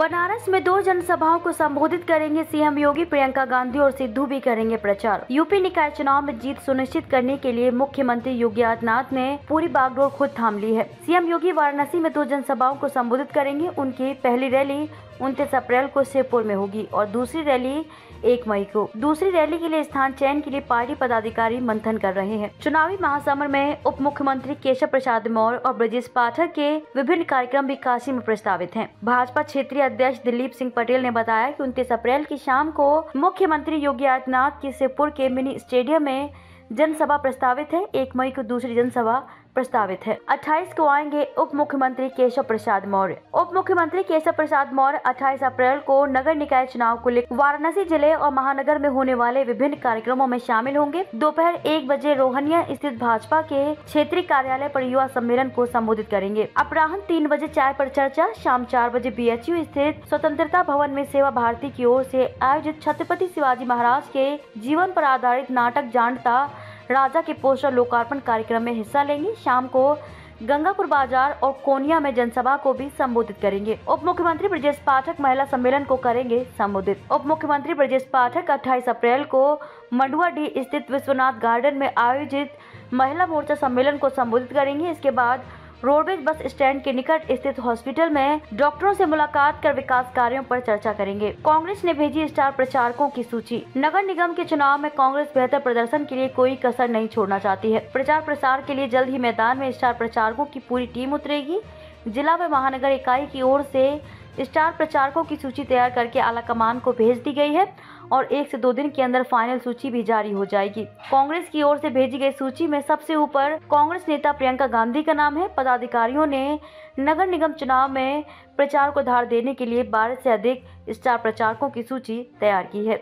बनारस में दो जनसभाओं को संबोधित करेंगे सीएम योगी, प्रियंका गांधी और सिद्धू भी करेंगे प्रचार। यूपी निकाय चुनाव में जीत सुनिश्चित करने के लिए मुख्यमंत्री योगी आदित्यनाथ ने पूरी बागडोर खुद थाम ली है। सीएम योगी वाराणसी में दो जनसभाओं को संबोधित करेंगे। उनकी पहली रैली उनतीस अप्रैल को शिवपुर में होगी और दूसरी रैली एक मई को। दूसरी रैली के लिए स्थान चयन के लिए पार्टी पदाधिकारी मंथन कर रहे हैं। चुनावी महासमर में उप मुख्यमंत्री केशव प्रसाद मौर्य और ब्रजेश पाठक के विभिन्न कार्यक्रम भी काशी में प्रस्तावित हैं। भाजपा क्षेत्रीय अध्यक्ष दिलीप सिंह पटेल ने बताया कि उनतीस अप्रैल की शाम को मुख्यमंत्री योगी आदित्यनाथ की शिवपुर के मिनी स्टेडियम में जनसभा प्रस्तावित है। एक मई को दूसरी जनसभा प्रस्तावित है। 28 को आएँगे उप मुख्यमंत्री केशव प्रसाद मौर्य। उप मुख्यमंत्री केशव प्रसाद मौर्य 28 अप्रैल को नगर निकाय चुनाव को लेकर वाराणसी ज़िले और महानगर में होने वाले विभिन्न कार्यक्रमों में शामिल होंगे। दोपहर एक बजे रोहनिया स्थित भाजपा के क्षेत्रीय कार्यालय पर युवा सम्मेलन को संबोधित करेंगे। अपराह्न तीन बजे चाय पर चर्चा, शाम चार बजे बीएचयू स्थित स्वतंत्रता भवन में सेवा भारती की ओर ऐसी आयोजित छत्रपति शिवाजी महाराज के जीवन पर आधारित नाटक जानता राजा के पोस्टर लोकार्पण कार्यक्रम में हिस्सा लेंगे। शाम को गंगापुर बाज़ार और कोनिया में जनसभा को भी संबोधित करेंगे। उप मुख्यमंत्री ब्रजेश पाठक महिला सम्मेलन को करेंगे संबोधित। उप मुख्यमंत्री ब्रजेश पाठक 28 अप्रैल को मंडुआ डी स्थित विश्वनाथ गार्डन में आयोजित महिला मोर्चा सम्मेलन को संबोधित करेंगे। इसके बाद रोडवेज़ बस स्टैंड के निकट स्थित हॉस्पिटल में डॉक्टरों से मुलाकात कर विकास कार्यों पर चर्चा करेंगे। कांग्रेस ने भेजी स्टार प्रचारकों की सूची। नगर निगम के चुनाव में कांग्रेस बेहतर प्रदर्शन के लिए कोई कसर नहीं छोड़ना चाहती है। प्रचार प्रसार के लिए जल्द ही मैदान में स्टार प्रचारकों की पूरी टीम उतरेगी। जिला व महानगर इकाई की ओर से स्टार प्रचारकों की सूची तैयार करके आला कमान को भेज दी गई है और एक से दो दिन के अंदर फाइनल सूची भी जारी हो जाएगी। कांग्रेस की ओर से भेजी गई सूची में सबसे ऊपर कांग्रेस नेता प्रियंका गांधी का नाम है। पदाधिकारियों ने नगर निगम चुनाव में प्रचार को धार देने के लिए बारह से अधिक स्टार प्रचारकों की सूची तैयार की है।